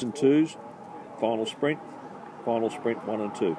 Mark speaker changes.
Speaker 1: and twos, final sprint, final sprint one and two.